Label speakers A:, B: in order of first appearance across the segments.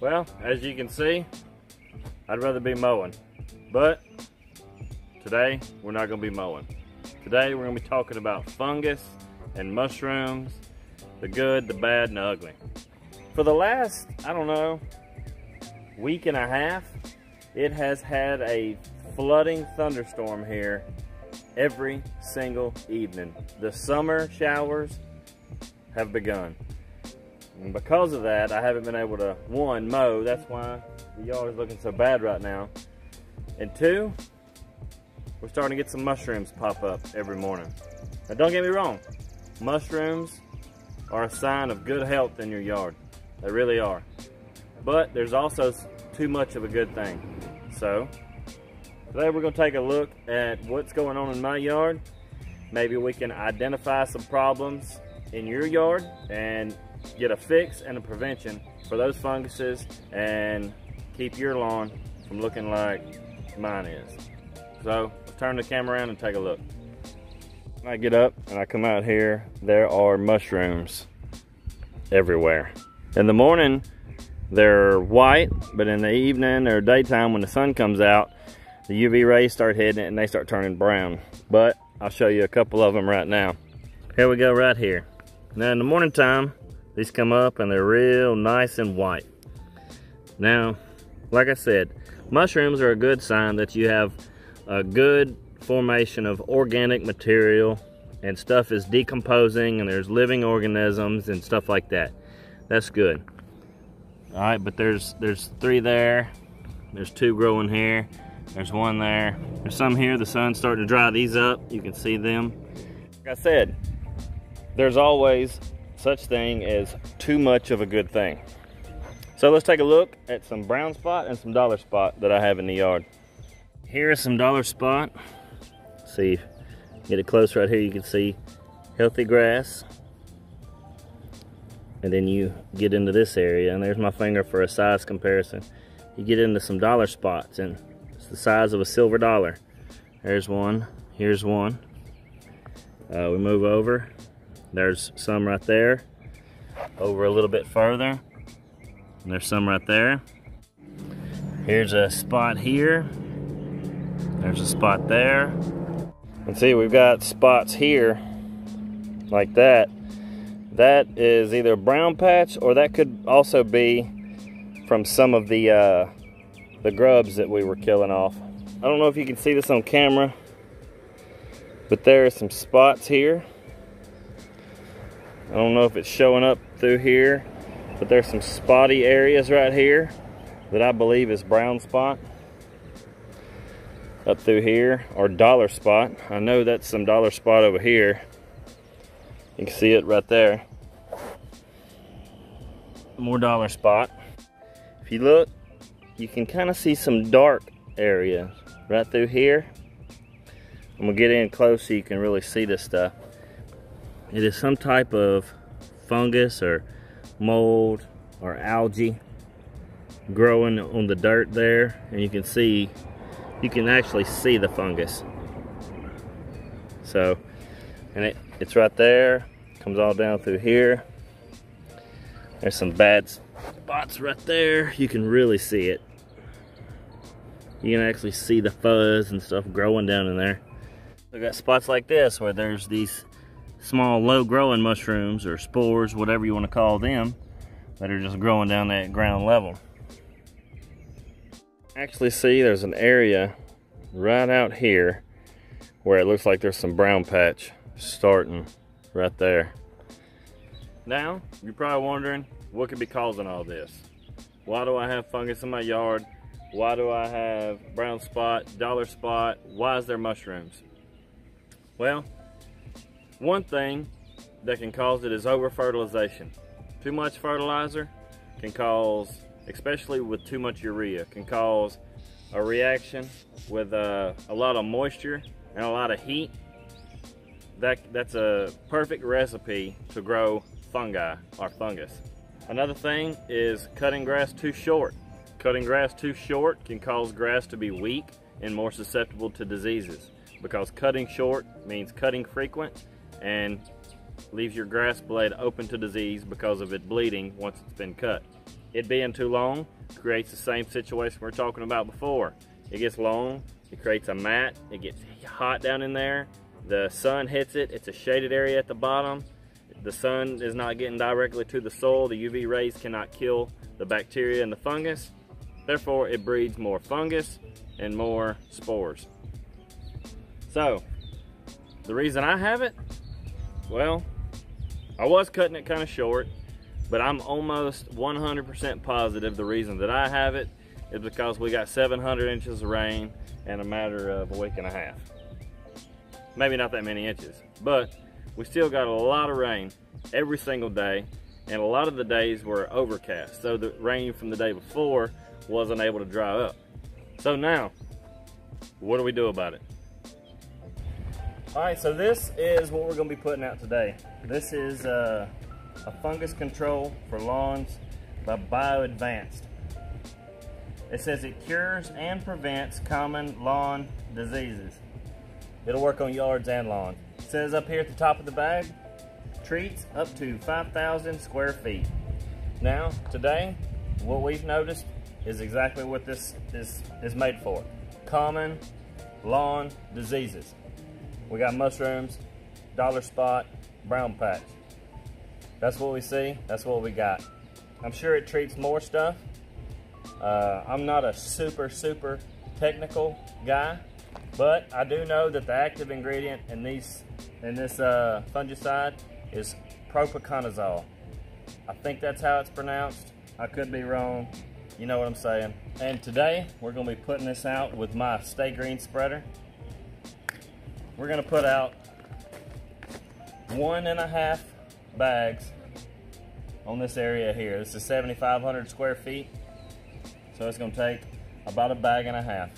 A: Well, as you can see, I'd rather be mowing. But today, we're not gonna be mowing. Today, we're gonna be talking about fungus and mushrooms, the good, the bad, and the ugly. For the last, I don't know, week and a half, it has had a flooding thunderstorm here every single evening. The summer showers have begun. And because of that, I haven't been able to, one, mow. That's why the yard is looking so bad right now. And two, we're starting to get some mushrooms pop up every morning. Now don't get me wrong, mushrooms are a sign of good health in your yard. They really are. But there's also too much of a good thing. So, today we're gonna take a look at what's going on in my yard. Maybe we can identify some problems in your yard and get a fix and a prevention for those funguses and keep your lawn from looking like mine is. So turn the camera around and take a look. When I get up and I come out here, there are mushrooms everywhere. In the morning, they're white, but in the evening or daytime when the sun comes out, the UV rays start hitting it and they start turning brown. But I'll show you a couple of them right now. Here we go right here. Now in the morning time, these come up and they're real nice and white. Now, like I said, mushrooms are a good sign that you have a good formation of organic material and stuff is decomposing and there's living organisms and stuff like that. That's good. All right, but there's there's three there. There's two growing here. There's one there. There's some here. The sun's starting to dry these up. You can see them. Like I said, there's always such thing as too much of a good thing. So let's take a look at some brown spot and some dollar spot that I have in the yard. Here is some dollar spot. See, get it close right here, you can see healthy grass. And then you get into this area, and there's my finger for a size comparison. You get into some dollar spots, and it's the size of a silver dollar. There's one, here's one. Uh, we move over, there's some right there. Over a little bit further. And there's some right there. Here's a spot here. There's a spot there. And see, we've got spots here like that. That is either a brown patch or that could also be from some of the uh, the grubs that we were killing off. I don't know if you can see this on camera, but there are some spots here. I don't know if it's showing up through here, but there's some spotty areas right here that I believe is brown spot. Up through here, or dollar spot. I know that's some dollar spot over here. You can see it right there. More dollar spot. If you look, you can kind of see some dark areas right through here. I'm gonna get in close so you can really see this stuff. It is some type of fungus or mold or algae growing on the dirt there and you can see you can actually see the fungus. So and it, it's right there comes all down through here. There's some bad spots right there. You can really see it. You can actually see the fuzz and stuff growing down in there. We got spots like this where there's these small low growing mushrooms or spores, whatever you want to call them, that are just growing down that ground level. Actually see there's an area right out here where it looks like there's some brown patch starting right there. Now, you're probably wondering what could be causing all this. Why do I have fungus in my yard? Why do I have brown spot, dollar spot? Why is there mushrooms? Well, one thing that can cause it is over-fertilization. Too much fertilizer can cause, especially with too much urea, can cause a reaction with uh, a lot of moisture and a lot of heat. That, that's a perfect recipe to grow fungi or fungus. Another thing is cutting grass too short. Cutting grass too short can cause grass to be weak and more susceptible to diseases because cutting short means cutting frequent and leaves your grass blade open to disease because of it bleeding once it's been cut. it being too long creates the same situation we are talking about before. It gets long, it creates a mat, it gets hot down in there, the sun hits it, it's a shaded area at the bottom, the sun is not getting directly to the soil, the UV rays cannot kill the bacteria and the fungus, therefore it breeds more fungus and more spores. So, the reason I have it, well, I was cutting it kind of short, but I'm almost 100% positive the reason that I have it is because we got 700 inches of rain in a matter of a week and a half. Maybe not that many inches, but we still got a lot of rain every single day, and a lot of the days were overcast. So the rain from the day before wasn't able to dry up. So now, what do we do about it? All right, so this is what we're gonna be putting out today. This is uh, a fungus control for lawns by BioAdvanced. It says it cures and prevents common lawn diseases. It'll work on yards and lawns. It says up here at the top of the bag, treats up to 5,000 square feet. Now, today, what we've noticed is exactly what this is, is made for. Common lawn diseases. We got mushrooms, dollar spot, brown patch. That's what we see, that's what we got. I'm sure it treats more stuff. Uh, I'm not a super, super technical guy, but I do know that the active ingredient in these in this uh, fungicide is propiconazole. I think that's how it's pronounced. I could be wrong. You know what I'm saying. And today, we're gonna be putting this out with my Sta-Green spreader. We're gonna put out one and a half bags on this area here. This is 7,500 square feet. So it's gonna take about a bag and a half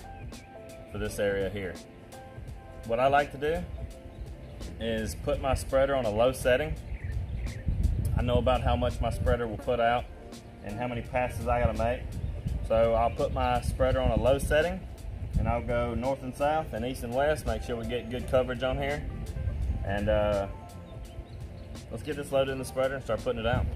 A: for this area here. What I like to do is put my spreader on a low setting. I know about how much my spreader will put out and how many passes I gotta make. So I'll put my spreader on a low setting and I'll go north and south and east and west, make sure we get good coverage on here. And uh, let's get this loaded in the spreader and start putting it out.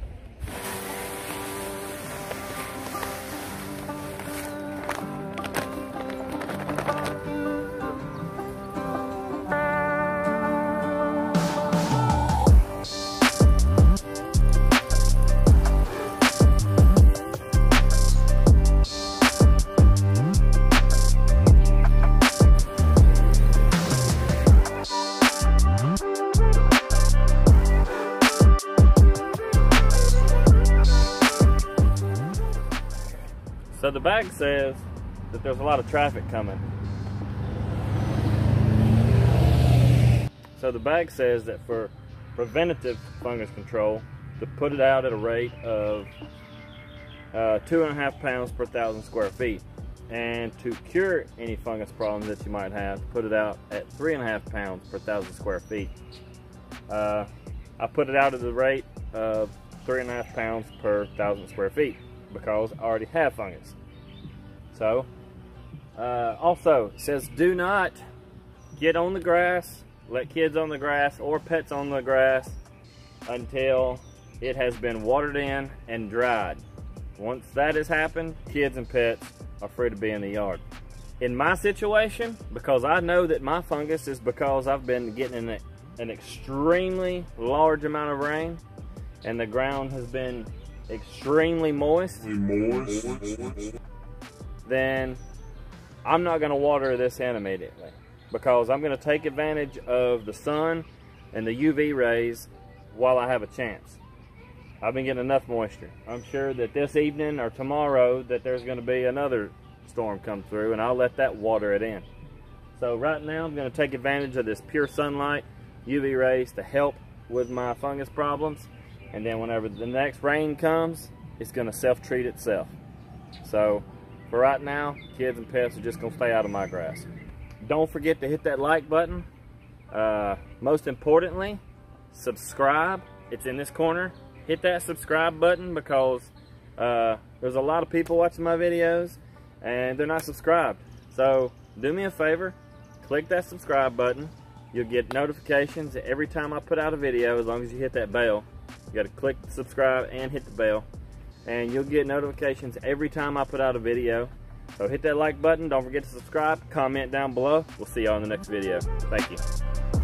A: Bag says that there's a lot of traffic coming. So the bag says that for preventative fungus control, to put it out at a rate of uh, two and a half pounds per thousand square feet. And to cure any fungus problems that you might have, put it out at three and a half pounds per thousand square feet. Uh, I put it out at the rate of three and a half pounds per thousand square feet because I already have fungus. So, uh, also says do not get on the grass, let kids on the grass or pets on the grass until it has been watered in and dried. Once that has happened, kids and pets are free to be in the yard. In my situation, because I know that my fungus is because I've been getting an, an extremely large amount of rain and the ground has been extremely moist, moist. Then I'm not going to water this immediately because I'm going to take advantage of the sun and the UV rays while I have a chance. I've been getting enough moisture. I'm sure that this evening or tomorrow that there's going to be another storm come through and I'll let that water it in. So right now I'm going to take advantage of this pure sunlight UV rays to help with my fungus problems and then whenever the next rain comes it's going to self-treat itself so for right now kids and pets are just to stay out of my grass. Don't forget to hit that like button. Uh, most importantly subscribe. It's in this corner. Hit that subscribe button because uh, there's a lot of people watching my videos and they're not subscribed. So do me a favor. Click that subscribe button. You'll get notifications every time I put out a video as long as you hit that bell. You got to click subscribe and hit the bell. And you'll get notifications every time I put out a video. So hit that like button. Don't forget to subscribe. Comment down below. We'll see y'all in the next video. Thank you.